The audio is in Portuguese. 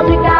obrigada.